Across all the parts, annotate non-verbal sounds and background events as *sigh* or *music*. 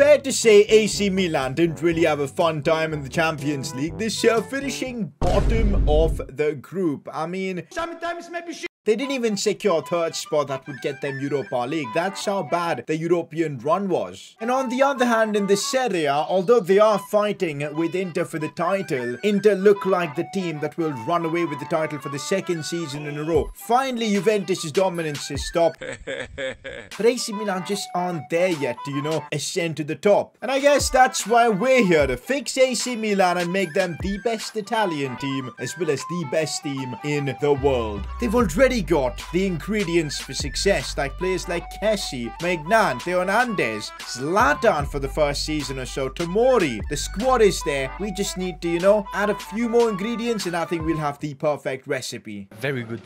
fair to say AC Milan didn't really have a fun time in the Champions League this year, finishing bottom of the group. I mean, sometimes maybe they didn't even secure third spot that would get them Europa League. That's how bad the European run was. And on the other hand, in the Serie A, although they are fighting with Inter for the title, Inter look like the team that will run away with the title for the second season in a row. Finally, Juventus' dominance has stopped. *laughs* but AC Milan just aren't there yet to, you know, ascend to the top. And I guess that's why we're here to fix AC Milan and make them the best Italian team, as well as the best team in the world. They've already got the ingredients for success, like players like Kessie, Maignan, Theo Hernandez, Zlatan for the first season or so, Tomori. The squad is there. We just need to, you know, add a few more ingredients and I think we'll have the perfect recipe. Very good.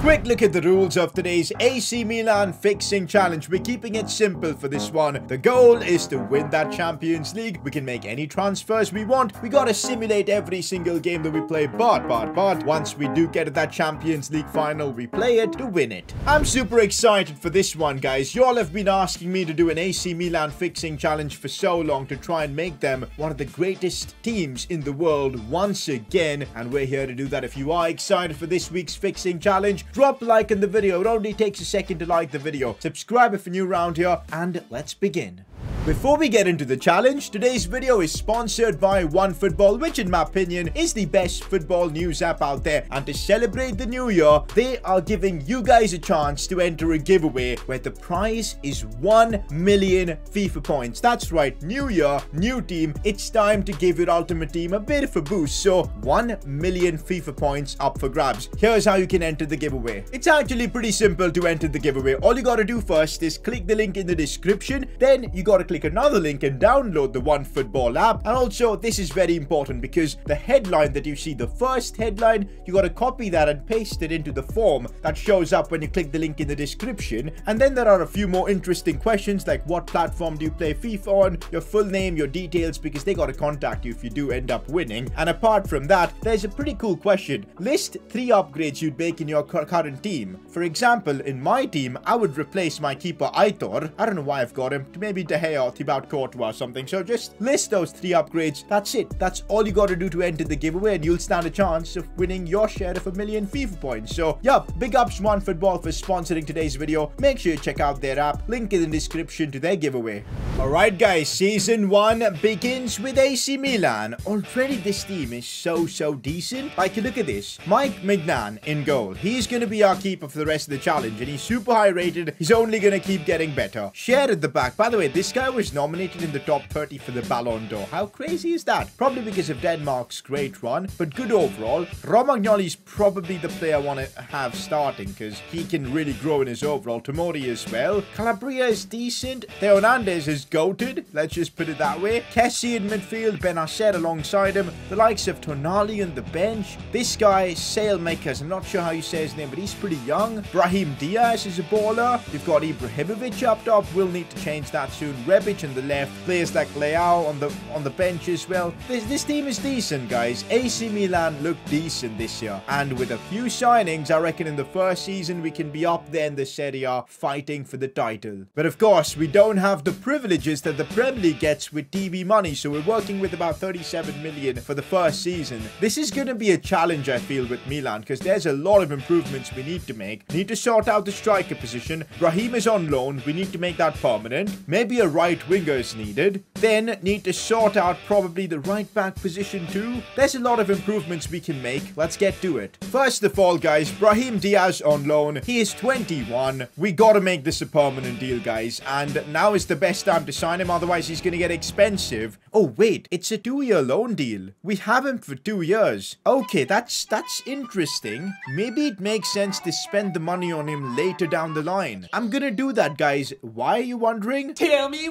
Quick look at the rules of today's AC Milan Fixing Challenge. We're keeping it simple for this one. The goal is to win that Champions League. We can make any transfers we want. We gotta simulate every single game that we play, but, but, but, once we do get to that Champions League final, we play it to win it. I'm super excited for this one, guys. Y'all have been asking me to do an AC Milan fixing challenge for so long to try and make them one of the greatest teams in the world once again. And we're here to do that. If you are excited for this week's fixing challenge, drop a like in the video. It only takes a second to like the video. Subscribe if you're new around here, and let's begin. Before we get into the challenge, today's video is sponsored by OneFootball, which in my opinion is the best football news app out there. And to celebrate the new year, they are giving you guys a chance to enter a giveaway where the prize is 1 million FIFA points. That's right, new year, new team. It's time to give your ultimate team a bit of a boost. So 1 million FIFA points up for grabs. Here's how you can enter the giveaway. It's actually pretty simple to enter the giveaway. All you gotta do first is click the link in the description. Then you gotta click click another link and download the One Football app. And also, this is very important because the headline that you see, the first headline, you got to copy that and paste it into the form that shows up when you click the link in the description. And then there are a few more interesting questions like what platform do you play FIFA on, your full name, your details, because they got to contact you if you do end up winning. And apart from that, there's a pretty cool question. List three upgrades you'd make in your current team. For example, in my team, I would replace my keeper Aitor. I don't know why I've got him. Maybe De Gea Thibaut Courtois or something. So just list those three upgrades. That's it. That's all you got to do to enter the giveaway and you'll stand a chance of winning your share of a million FIFA points. So yeah, big up ups OneFootball for sponsoring today's video. Make sure you check out their app. Link in the description to their giveaway. Alright guys, Season 1 begins with AC Milan. Already this team is so, so decent. Like, look at this. Mike Maignan in goal. He's going to be our keeper for the rest of the challenge and he's super high rated. He's only going to keep getting better. Kjaer at the back. By the way, this guy was nominated in the top 30 for the Ballon d'Or. How crazy is that? Probably because of Denmark's great run, but good overall. Romagnoli is probably the player I want to have starting because he can really grow in his overall. Tomori as well. Calabria is decent. Theo Hernandez is goated. Let's just put it that way. Kessie in midfield. Bennacer alongside him. The likes of Tonali on the bench. This guy, Saelemaekers. I'm not sure how you say his name, but he's pretty young. Brahim Diaz is a baller. You've got Ibrahimovic up top. We'll need to change that soon. Rebic on the left. Players like Leao on the on the bench as well. This, this team is decent, guys. AC Milan look decent this year. And with a few signings, I reckon in the first season we can be up there in the Serie A fighting for the title. But of course, we don't have the privileges that the Premier League gets with TV money. So we're working with about 37 million for the first season. This is going to be a challenge, I feel, with Milan because there's a lot of improvements we need to make. Need to sort out the striker position. Brahim is on loan. We need to make that permanent. Maybe a right winger is needed. Then need to sort out probably the right back position too. There's a lot of improvements we can make. Let's get to it. First of all, guys, Brahim Diaz on loan. He is 21. We gotta make this a permanent deal, guys. And now is the best time to sign him. Otherwise, he's gonna get expensive. Oh, wait. It's a two-year loan deal. We have him for two years. Okay, that's that's interesting. Maybe it makes sense to spend the money on him later down the line. I'm gonna do that, guys. Why are you wondering? Tell me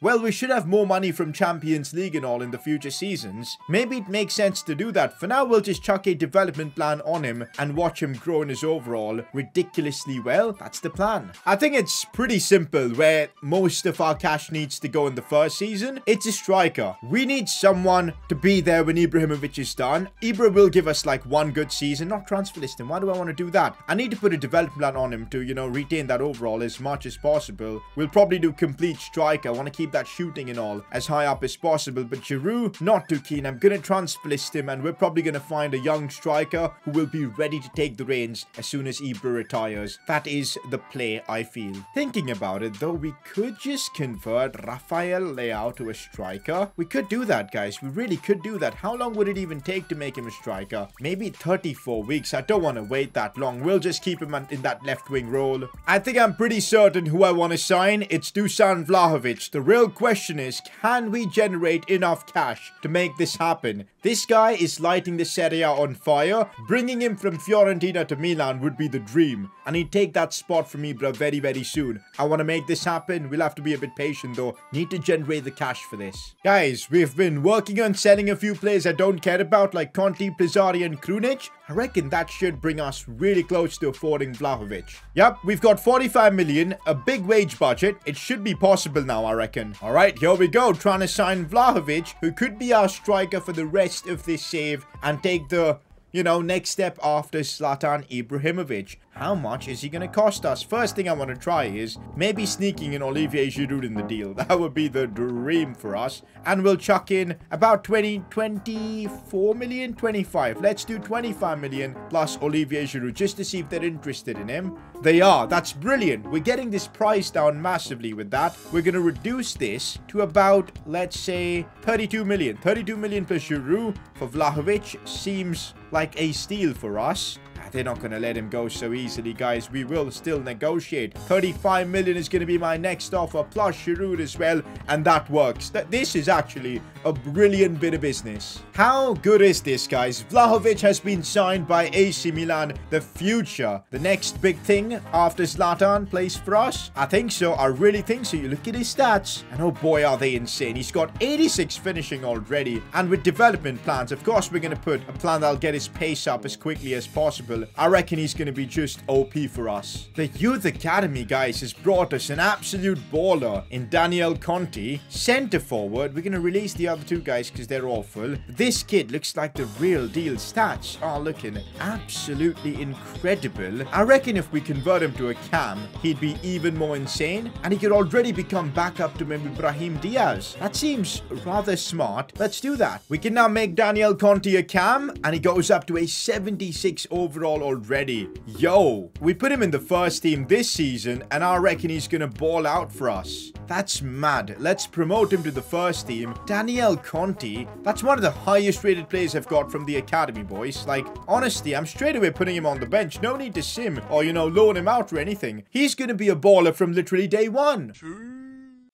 Well, we should have more money from Champions League and all in the future seasons. Maybe it makes sense to do that. For now, we'll just chuck a development plan on him and watch him grow in his overall ridiculously well. That's the plan. I think it's pretty simple where most of our cash needs to go in the first season. It's a striker. We need someone to be there when Ibrahimovic is done. Ibra will give us like one good season, not transfer listing. Why do I want to do that? I need to put a development plan on him to, you know, retain that overall as much as possible. We'll probably do complete striker. I want to keep that shooting and all as high up as possible. But Giroud, not too keen. I'm going to transplist him and we're probably going to find a young striker who will be ready to take the reins as soon as Ibra retires. That is the play, I feel. Thinking about it, though, we could just convert Rafael Leao to a striker. We could do that, guys. We really could do that. How long would it even take to make him a striker? Maybe 34 weeks. I don't want to wait that long. We'll just keep him in that left wing role. I think I'm pretty certain who I want to sign. It's Dusan Vlahovic. The real question is, can we generate enough cash to make this happen? This guy is lighting the Serie A on fire. Bringing him from Fiorentina to Milan would be the dream. And he'd take that spot from Ibra very, very soon. I want to make this happen. We'll have to be a bit patient though. Need to generate the cash for this. Guys, we've been working on selling a few players I don't care about like Conti, Pizzari and Krunic. I reckon that should bring us really close to affording Vlahovic. Yep, we've got 45 million, a big wage budget. It should be possible now, I reckon. All right, here we go. Trying to sign Vlahovic, who could be our striker for the rest of this save and take the you know, next step after Zlatan Ibrahimovic. How much is he going to cost us? First thing I want to try is maybe sneaking in Olivier Giroud in the deal. *laughs* That would be the dream for us. And we'll chuck in about 20, 24 million, 25. Let's do 25 million plus Olivier Giroud just to see if they're interested in him. They are. That's brilliant. We're getting this price down massively with that. We're going to reduce this to about, let's say, 32 million. 32 million plus Giroud for Vlahovic seems like a steal for us. They're not going to let him go so easily, guys. We will still negotiate. 35 million is going to be my next offer, plus Giroud as well, and that works. That This is actually a brilliant bit of business. How good is this, guys? Vlahovic has been signed by AC Milan. The future, the next big thing after Zlatan plays for us? I think so. I really think so. You look at his stats, and oh boy, are they insane. He's got 86 finishing already, and with development plans, of course, we're going to put a plan that'll get his pace up as quickly as possible. I reckon he's going to be just OP for us. The Youth Academy, guys, has brought us an absolute baller in Daniel Conti. Center forward, we're going to release the other two guys because they're awful. This kid looks like the real deal stats are looking absolutely incredible. I reckon if we convert him to a cam, he'd be even more insane. And he could already become backup to maybe Brahim Diaz. That seems rather smart. Let's do that. We can now make Daniel Conti a cam and he goes up to a 76 overall overall already. Yo, we put him in the first team this season, and I reckon he's gonna ball out for us. That's mad. Let's promote him to the first team. Daniel Conti, that's one of the highest rated players I've got from the academy, boys. Like, honestly, I'm straight away putting him on the bench. No need to sim or, you know, loan him out or anything. He's gonna be a baller from literally day one.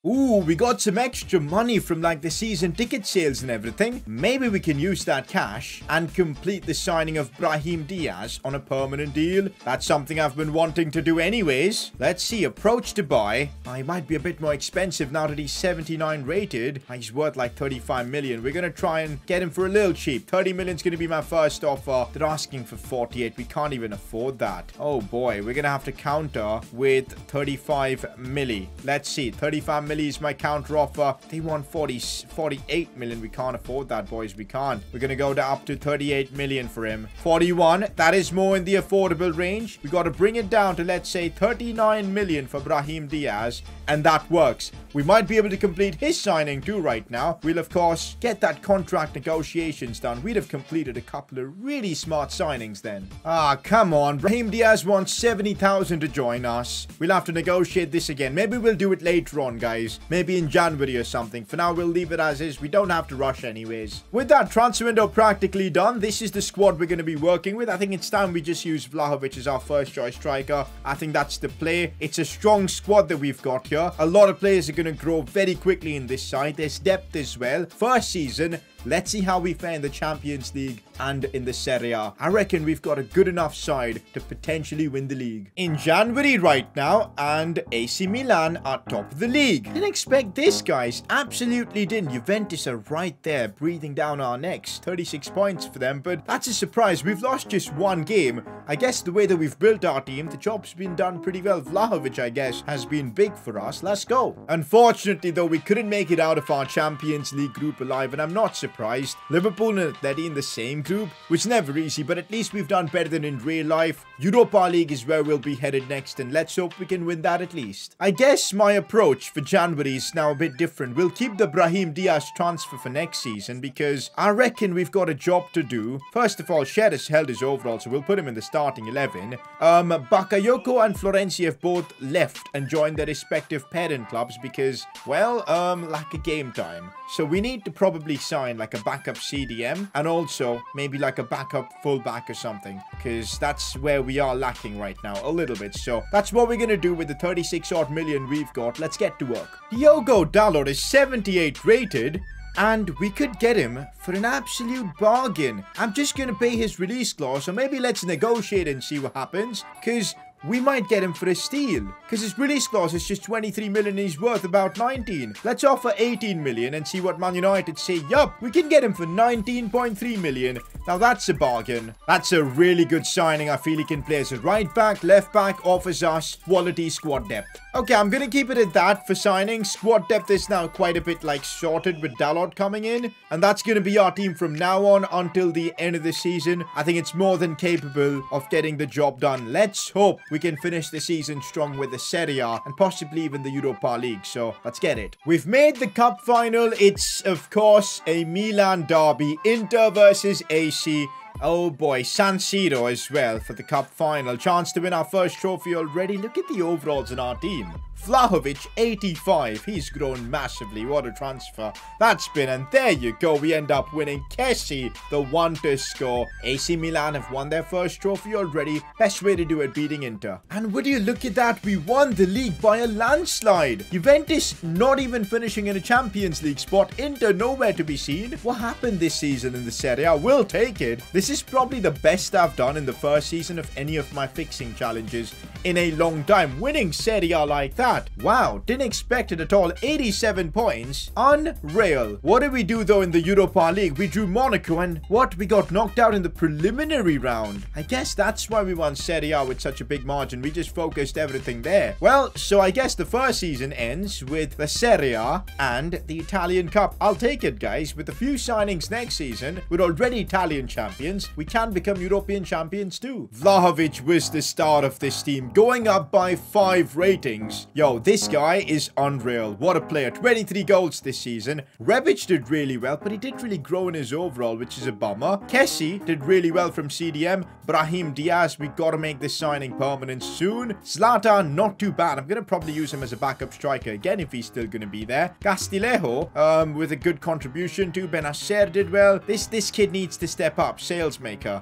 Ooh, we got some extra money from like the season ticket sales and everything. Maybe we can use that cash and complete the signing of Brahim Diaz on a permanent deal. That's something I've been wanting to do anyways. Let's see, approach to buy. Oh, he might be a bit more expensive now that he's 79 rated. Oh, he's worth like 35 million. We're going to try and get him for a little cheap. 30 million is going to be my first offer. They're asking for 48. We can't even afford that. Oh boy, we're going to have to counter with 35 milli. Let's see, 35 milli is my counter offer. They want 40, 48 million. We can't afford that, boys. We can't. We're going to go to up to 38 million for him. 41. That is more in the affordable range. We got to bring it down to, let's say, 39 million for Brahim Diaz. And that works. We might be able to complete his signing too right now. We'll, of course, get that contract negotiations done. We'd have completed a couple of really smart signings then. Ah, come on. Brahim Diaz wants 70,000 to join us. We'll have to negotiate this again. Maybe we'll do it later on, guys. Maybe in January or something. For now, we'll leave it as is. We don't have to rush anyways. With that transfer window practically done, this is the squad we're going to be working with. I think it's time we just use Vlahovic as our first choice striker. I think that's the play. It's a strong squad that we've got here. A lot of players are going to grow very quickly in this side. There's depth as well. First season, Let's see how we fare in the Champions League and in the Serie A. I reckon we've got a good enough side to potentially win the league. In January right now, and AC Milan are top of the league. Didn't expect this, guys. Absolutely didn't. Juventus are right there, breathing down our necks. 36 points for them, but that's a surprise. We've lost just one game. I guess the way that we've built our team, the job's been done pretty well. Vlahovic, I guess, has been big for us. Let's go. Unfortunately, though, we couldn't make it out of our Champions League group alive, and I'm not surprised. Liverpool and Atleti in the same group, which is never easy, but at least we've done better than in real life. Europa League is where we'll be headed next, and let's hope we can win that at least. I guess my approach for January is now a bit different. We'll keep the Brahim Diaz transfer for next season because I reckon we've got a job to do. First of all, Kjaer has held his overall, so we'll put him in the starting 11. Um, Bakayoko and Florenzi have both left and joined their respective parent clubs because, well, um, lack of game time. So we need to probably sign like a backup CDM and also maybe like a backup fullback or something because that's where we are lacking right now a little bit. So that's what we're to do with the 36 odd million we've got. Let's get to work. Diogo Dalot is 78 rated and we could get him for an absolute bargain. I'm just going to pay his release clause, so maybe let's negotiate and see what happens, because we might get him for a steal. Because his release clause is just 23 million and he's worth about 19. Let's offer 18 million and see what Man United say. Yup, we can get him for 19.3 million. Now that's a bargain. That's a really good signing. I feel he can play as a right back, left back, offers us quality squad depth. Okay, I'm going to keep it at that for signing. Squad depth is now quite a bit like sorted with Dalot coming in. And that's going to be our team from now on until the end of the season. I think it's more than capable of getting the job done. Let's hope we can finish the season strong with the Serie A and possibly even the Europa League. So let's get it. We've made the cup final. It's, of course, a Milan derby. Inter versus AC. Oh boy, San Siro as well for the cup final. Chance to win our first trophy already. Look at the overalls in our team. Vlahovic, 85. He's grown massively. What a transfer that's been. And there you go. We end up winning. Kessie, the one to score. AC Milan have won their first trophy already. Best way to do it, beating Inter. And would you look at that? We won the league by a landslide. Juventus not even finishing in a Champions League spot. Inter nowhere to be seen. What happened this season in the Serie A? We'll take it. This is probably the best I've done in the first season of any of my fixing challenges in a long time. Winning Serie A like that that. Wow, didn't expect it at all. 87 points. Unreal. What did we do though in the Europa League? We drew Monaco and what? We got knocked out in the preliminary round. I guess that's why we won Serie A with such a big margin. We just focused everything there. Well, so I guess the first season ends with the Serie A and the Italian Cup. I'll take it, guys. With a few signings next season, we're already Italian champions. We can become European champions too. Vlahovic was the star of this team, going up by five ratings. Yo, this guy is unreal. What a player. 23 goals this season. Rebic did really well, but he didn't really grow in his overall, which is a bummer. Kessie did really well from CDM. Brahim Diaz, we got to make this signing permanent soon. Zlatan, not too bad. I'm to probably use him as a backup striker again if he's still to be there. Castillejo, um, with a good contribution too. Bennacer did well. This this kid needs to step up.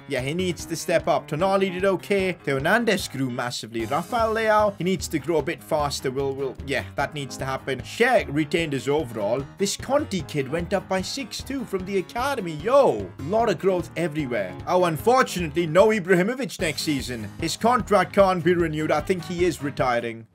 Yeah, he needs to step up. Tonali did okay. Hernandez grew massively. Rafael Leao, he needs to grow a bit faster will, will, yeah, that needs to happen. Kjaer retained his overall. This Conti kid went up by 6-2 from the academy. Yo, a lot of growth everywhere. Oh, unfortunately, no Ibrahimovic next season. His contract can't be renewed. I think he is retiring.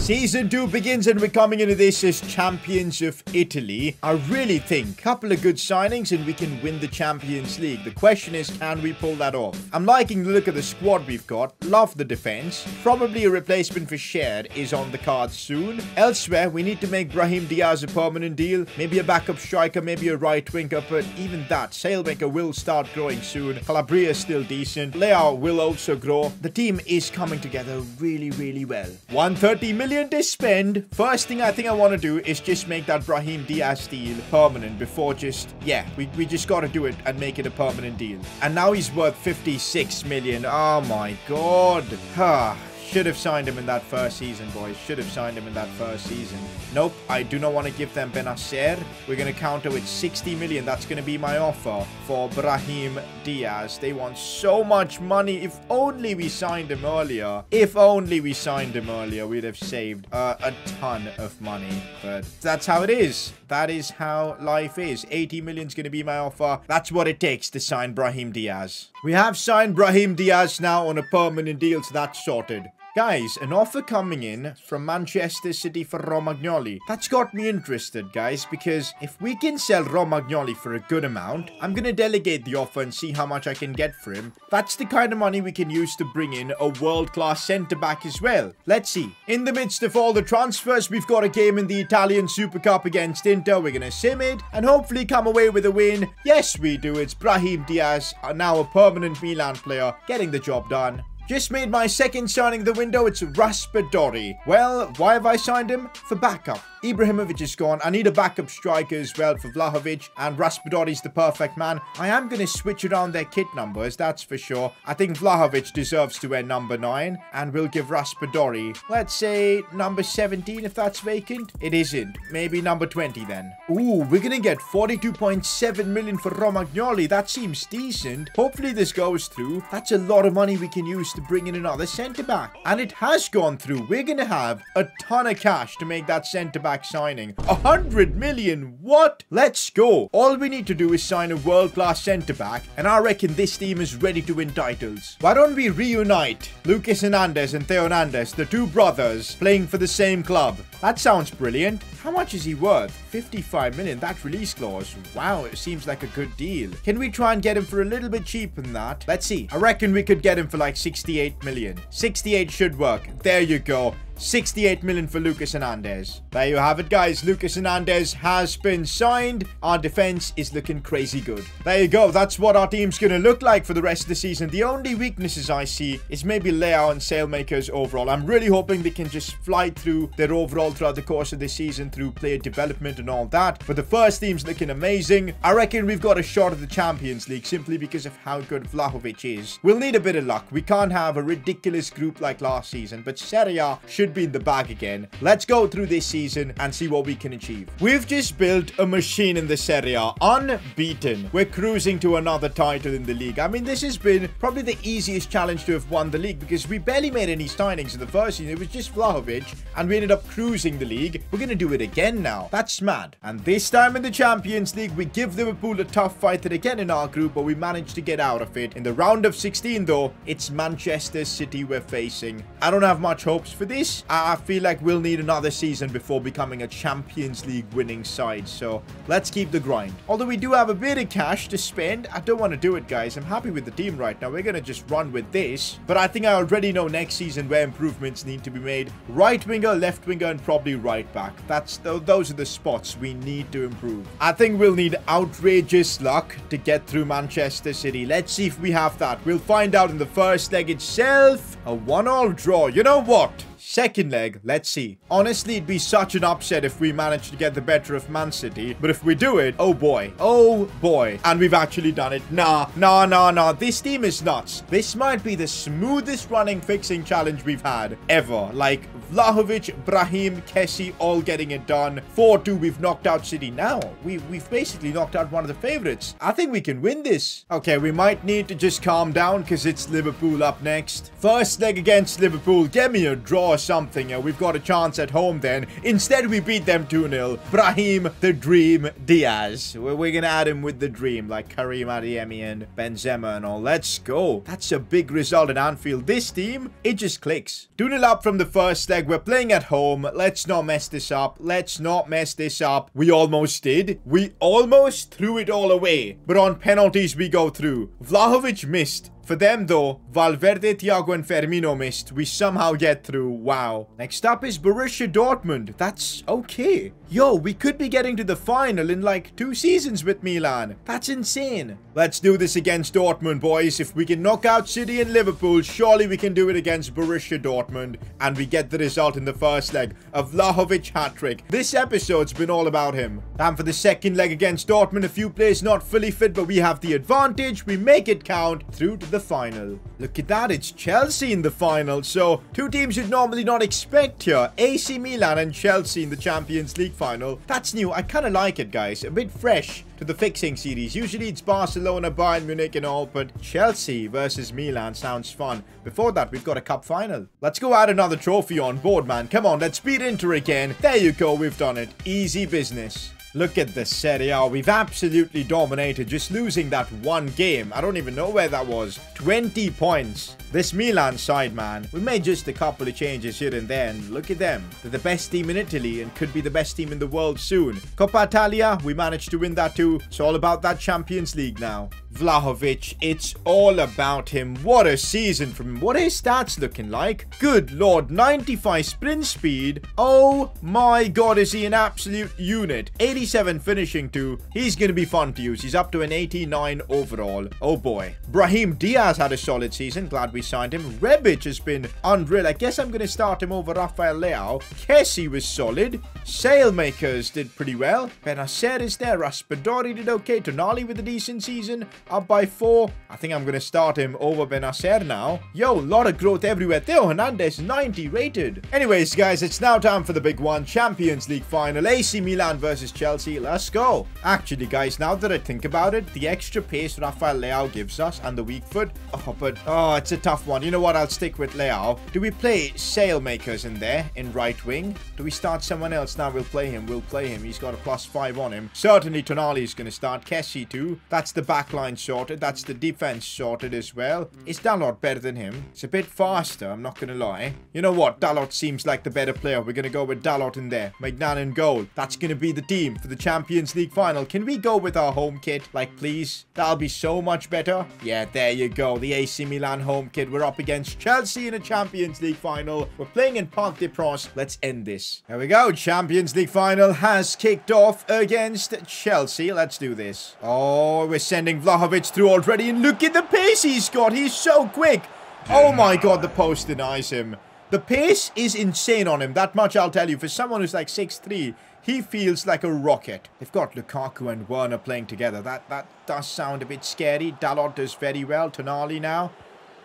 Season 2 begins and we're coming into this as champions of Italy. I really think a couple of good signings and we can win the Champions League. The question is, can we pull that off? I'm liking the look of the squad we've got. Love the defense. Probably a replacement for Kjaer is on the cards soon. Elsewhere, we need to make Brahim Diaz a permanent deal. Maybe a backup striker, maybe a right winger, but even that, Saelemaeker will start growing soon. Calabria is still decent. Leao will also grow. The team is coming together really, really well. 130 million million to spend. First thing I think I want to do is just make that Brahim Diaz deal permanent before just, yeah, we, we just got to do it and make it a permanent deal. And now he's worth 56 million. Oh my god. Huh. Should have signed him in that first season, boys. Should have signed him in that first season. Nope, I do not want to give them Bennacer. We're going to counter with 60 million. That's going to be my offer for Brahim Diaz. They want so much money. If only we signed him earlier. If only we signed him earlier, we'd have saved uh, a ton of money. But that's how it is. That is how life is. 80 million is going to be my offer. That's what it takes to sign Brahim Diaz. We have signed Brahim Diaz now on a permanent deal, so that's sorted. Guys, an offer coming in from Manchester City for Romagnoli. That's got me interested, guys, because if we can sell Romagnoli for a good amount, I'm going to delegate the offer and see how much I can get for him. That's the kind of money we can use to bring in a world-class centre-back as well. Let's see. In the midst of all the transfers, we've got a game in the Italian Super Cup against Inter. We're going to sim it and hopefully come away with a win. Yes, we do. It's Brahim Diaz, uh, now a permanent Milan player, getting the job done. Just made my second signing of the window. It's Raspadori. Well, why have I signed him? For backup. Ibrahimovic is gone. I need a backup striker as well for Vlahovic. And Raspadori's the perfect man. I am going to switch around their kit numbers, that's for sure. I think Vlahovic deserves to wear number 9. And we'll give Raspadori, let's say, number 17 if that's vacant. It isn't. Maybe number 20 then. Ooh, we're going to get 42.7 million for Romagnoli. That seems decent. Hopefully this goes through. That's a lot of money we can use to bring in another centre-back. And it has gone through. We're going to have a ton of cash to make that centre-back back signing. A hundred million? What? Let's go. All we need to do is sign a world-class centre-back, and I reckon this team is ready to win titles. Why don't we reunite Lucas Hernandez and Theo Hernandez, the two brothers, playing for the same club? That sounds brilliant. How much is he worth? 55 million. That release clause. Wow, it seems like a good deal. Can we try and get him for a little bit cheaper than that? Let's see. I reckon we could get him for like 68 million. 68 should work. There you go. 68 million for Lucas Hernandez. There you have it, guys. Lucas Hernandez has been signed. Our defense is looking crazy good. There you go. That's what our team's going to look like for the rest of the season. The only weaknesses I see is maybe Leao and Saelemaekers overall. I'm really hoping they can just fly through their overall throughout the course of the season through player development and all that. But the first team's looking amazing. I reckon we've got a shot at the Champions League simply because of how good Vlahovic is. We'll need a bit of luck. We can't have a ridiculous group like last season, but Serie A should should be in the bag again. Let's go through this season and see what we can achieve. We've just built a machine in the Serie A, unbeaten. We're cruising to another title in the league. I mean, this has been probably the easiest challenge to have won the league because we barely made any signings in the first season. It was just Vlahovic and we ended up cruising the league. We're going to do it again now. That's mad. And this time in the Champions League, we give Liverpool a tough fight again in our group, but we managed to get out of it. In the round of 16, though, it's Manchester City we're facing. I don't have much hopes for this. I feel like we'll need another season before becoming a Champions League winning side. So let's keep the grind. Although we do have a bit of cash to spend, I don't want to do it, guys. I'm happy with the team right now. We're going to just run with this. But I think I already know next season where improvements need to be made. Right winger, left winger, and probably right back. That's Those are the spots we need to improve. I think we'll need outrageous luck to get through Manchester City. Let's see if we have that. We'll find out in the first leg itself. A one-all draw. You know what? Second leg, let's see. Honestly, it'd be such an upset if we managed to get the better of Man City. But if we do it, oh boy. Oh boy. And we've actually done it. Nah, nah, nah, nah. This team is nuts. This might be the smoothest running fixing challenge we've had ever. Like, Vlahovic, Brahim, Kessie all getting it done. 4-2, we've knocked out City. Now, we, we've basically knocked out one of the favorites. I think we can win this. Okay, we might need to just calm down because it's Liverpool up next. First leg against Liverpool. Get me a draw something. Uh, we've got a chance at home then. Instead, we beat them 2-0. Brahim, the Dream, Diaz. We're, we're to add him with the Dream, like Karim Adeyemi and Benzema and all. Let's go. That's a big result at Anfield. This team, it just clicks. 2-0 up from the first leg. We're playing at home. Let's not mess this up. Let's not mess this up. We almost did. We almost threw it all away. But on penalties, we go through. Vlahovic missed. For them though, Valverde, Thiago and Firmino missed. We somehow get through. Wow. Next up is Borussia Dortmund. That's okay. Yo, we could be getting to the final in like two seasons with Milan. That's insane. Let's do this against Dortmund, boys. If we can knock out City and Liverpool, surely we can do it against Borussia Dortmund. And we get the result in the first leg. A Vlahovic hat-trick. This episode's been all about him. And for the second leg against Dortmund, a few players not fully fit, but we have the advantage. We make it count through to the final. Look at that, it's Chelsea in the final. So, two teams you'd normally not expect here. AC Milan and Chelsea in the Champions League final. That's new. I kind of like it, guys. A bit fresh to the fixing series. Usually it's Barcelona, Bayern Munich and all, but Chelsea versus Milan sounds fun. Before that, we've got a cup final. Let's go add another trophy on board, man. Come on, let's beat Inter again. There you go, we've done it. Easy business. Look at the Serie A. We've absolutely dominated, just losing that one game. I don't even know where that was. 20 points. This Milan side, man, we made just a couple of changes here and there, and look at them. They're the best team in Italy and could be the best team in the world soon. Coppa Italia, we managed to win that too. It's all about that Champions League now. Vlahovic, it's all about him. What a season from him. What are his stats looking like? Good lord, 95 sprint speed. Oh my god, is he an absolute unit. 87 finishing too. He's going to be fun to use. He's up to an 89 overall. Oh boy. Brahim Diaz had a solid season. Glad we signed him. Rebic has been unreal. I guess I'm going to start him over Rafael Leao. Kessie was solid. Saelemaekers did pretty well. Bennacer is there. Raspadori did okay. Tonali with a decent season up by four. I think I'm going to start him over Bennacer now. Yo, lot of growth everywhere. Theo Hernandez, 90 rated. Anyways, guys, it's now time for the big one. Champions League final. AC Milan versus Chelsea. Let's go. Actually, guys, now that I think about it, the extra pace Rafael Leao gives us and the weak foot. Oh, but, oh, it's a tough one. You know what? I'll stick with Leao. Do we play Saelemaekers in there in right wing? Do we start someone else? Now we'll play him. We'll play him. He's got a plus five on him. Certainly Tonali is going to start. Kessie too. That's the backline sorted. That's the defense sorted as well. Mm. Is Dalot better than him? It's a bit faster, I'm not going to lie. You know what? Dalot seems like the better player. We're going to go with Dalot in there. Maignan in goal. That's going to be the team for the Champions League final. Can we go with our home kit? Like, please? That'll be so much better. Yeah, there you go. The AC Milan home kit. We're up against Chelsea in a Champions League final. We're playing in Parc des Princes. Let's end this. There we go. Champions League final has kicked off against Chelsea. Let's do this. Oh, we're sending Vlahovic through already. And look at the pace he's got. He's so quick. Oh my god, the post denies him. The pace is insane on him. That much I'll tell you. For someone who's like 6'3", he feels like a rocket. They've got Lukaku and Werner playing together. That that does sound a bit scary. Dalot does very well. Tonali now.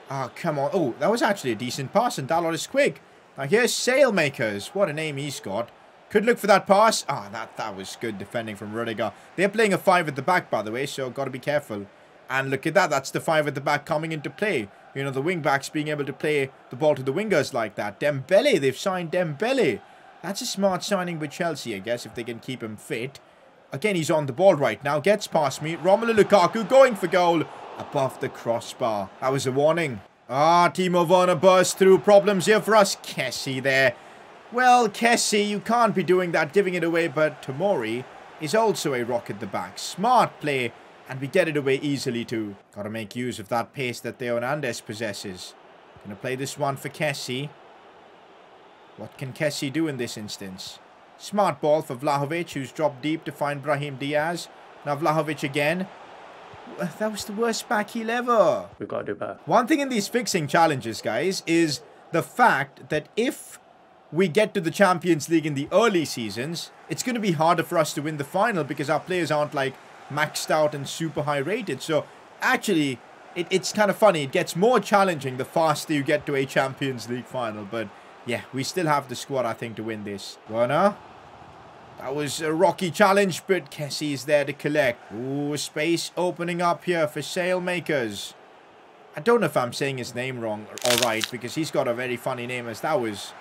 Ah, oh, come on. Oh, that was actually a decent pass, and Dalot is quick. Now here's Saelemaekers. What a name he's got. Could look for that pass. Ah, oh, that, that was good defending from Rudiger. They're playing a five at the back, by the way, so got to be careful. And look at that. That's the five at the back coming into play. You know, the wing-backs being able to play the ball to the wingers like that. Dembele, they've signed Dembele. That's a smart signing with Chelsea, I guess, if they can keep him fit. Again, he's on the ball right now. Gets past me. Romelu Lukaku going for goal. Above the crossbar. That was a warning. Ah, Timo Werner burst through. Problems here for us. Kessie there. Well, Kessie, you can't be doing that, giving it away, but Tomori is also a rock at the back. Smart play and we get it away easily too. Gotta make use of that pace that Theo Hernandez possesses. Gonna play this one for Kessie. What can Kessie do in this instance? Smart ball for Vlahovic, who's dropped deep to find Brahim Diaz. Now Vlahovic again. That was the worst back heel ever. We've got to do better. One thing in these fixing challenges, guys, is the fact that if we get to the Champions League in the early seasons, it's going to be harder for us to win the final because our players aren't like maxed out and super high rated. So actually, it, it's kind of funny. It gets more challenging the faster you get to a Champions League final. But yeah, we still have the squad, I think, to win this. Werner. That was a rocky challenge, but Kessie is there to collect. Ooh, space opening up here for Saelemaekers. I don't know if I'm saying his name wrong or right, because he's got a very funny name as that was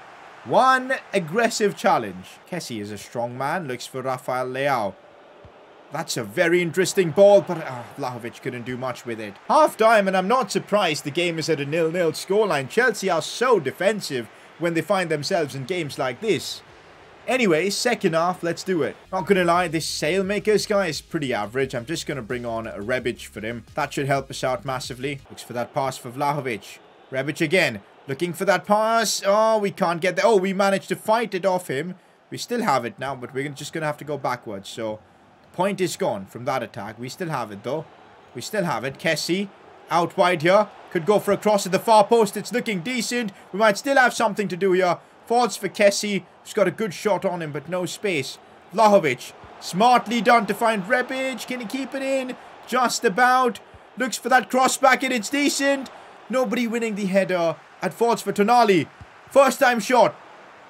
one aggressive challenge. Kessie is a strong man, looks for Rafael Leao. That's a very interesting ball, but uh, Vlahovic couldn't do much with it. Half time, and I'm not surprised the game is at a nil-nil scoreline. Chelsea are so defensive when they find themselves in games like this. Anyway, second half, let's do it. Not gonna lie, this Saelemaekers guy is pretty average. I'm just gonna bring on a Rebic for him. That should help us out massively. Looks for that pass for Vlahovic. Rebic again. Looking for that pass. Oh, we can't get there. Oh, we managed to fight it off him. We still have it now, but we're just gonna have to go backwards. So Point is gone from that attack. We still have it, though. We still have it. Kessie out wide here. Could go for a cross at the far post. It's looking decent. We might still have something to do here. Falls for Kessie. He's got a good shot on him, but no space. Vlahovic. Smartly done to find Rebic. Can he keep it in? Just about. Looks for that cross back, and it's decent. Nobody winning the header. At faults for Tonali. First time shot.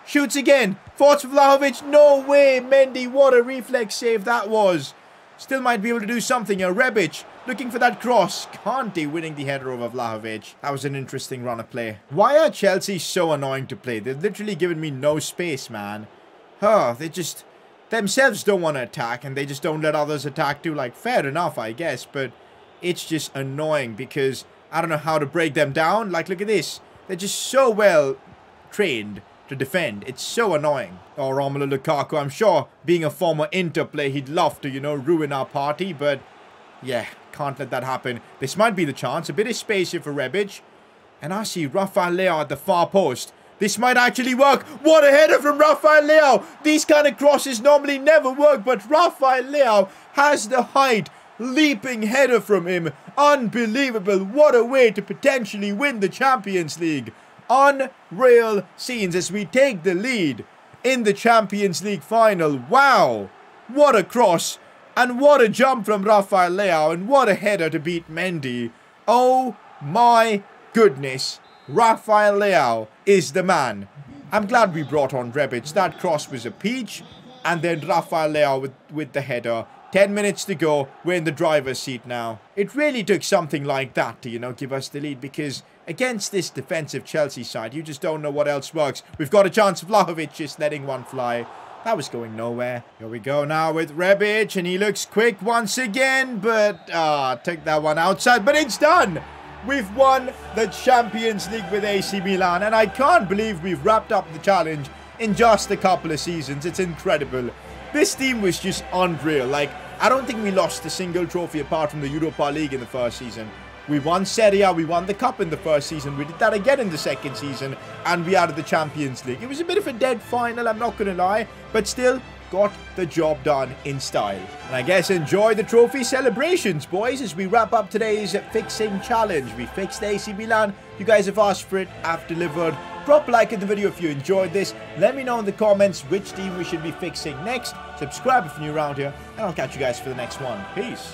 Shoots again. Forts for Vlahovic. No way. Mendy, what a reflex save that was. Still might be able to do something here. Rebic looking for that cross. Kante winning the header over Vlahovic. That was an interesting run of play. Why are Chelsea so annoying to play? They've literally given me no space, man. Huh, they just themselves don't want to attack and they just don't let others attack too. Like, fair enough, I guess, but it's just annoying because I don't know how to break them down. Like, look at this. They're just so well trained to defend. It's so annoying. Oh, Romelu Lukaku, I'm sure being a former Inter player, he'd love to, you know, ruin our party, but yeah, can't let that happen. This might be the chance. A bit of space here for Rebic. And I see Rafael Leao at the far post. This might actually work. What a header from Rafael Leao. These kind of crosses normally never work, but Rafael Leao has the height. Leaping header from him. Unbelievable. What a way to potentially win the Champions League. Unreal scenes as we take the lead in the Champions League final. Wow. What a cross. And what a jump from Rafael Leao. And what a header to beat Mendy. Oh my goodness. Rafael Leao is the man. I'm glad we brought on Rebic. That cross was a peach. And then Rafael Leao with, with the header. 10 minutes to go. We're in the driver's seat now. It really took something like that to, you know, give us the lead. Because against this defensive Chelsea side, you just don't know what else works. We've got a chance. Of Vlahovic just letting one fly. That was going nowhere. Here we go now with Rebic. And he looks quick once again. But, ah, took that one outside. But it's done. We've won the Champions League with AC Milan, and I can't believe we've wrapped up the challenge in just a couple of seasons. It's incredible. This team was just unreal. Like, I don't think we lost a single trophy apart from the Europa League in the first season. We won Serie A, we won the Cup in the first season, we did that again in the second season, and we added the Champions League. It was a bit of a dead final, I'm not going to lie, but still, got the job done in style. And I guess enjoy the trophy celebrations, boys, as we wrap up today's fixing challenge. We fixed AC Milan. You guys have asked for it. I've delivered. Drop a like in the video if you enjoyed this. Let me know in the comments which team we should be fixing next. Subscribe if you're new around here. And I'll catch you guys for the next one. Peace.